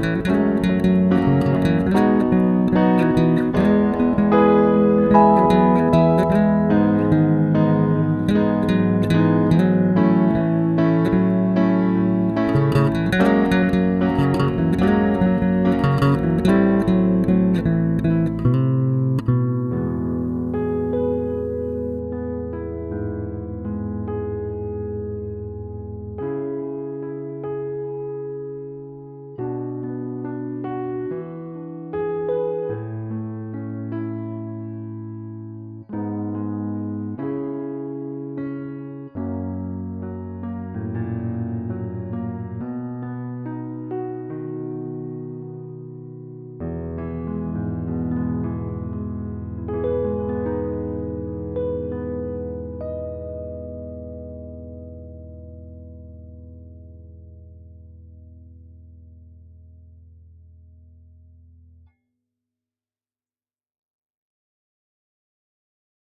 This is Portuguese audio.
Música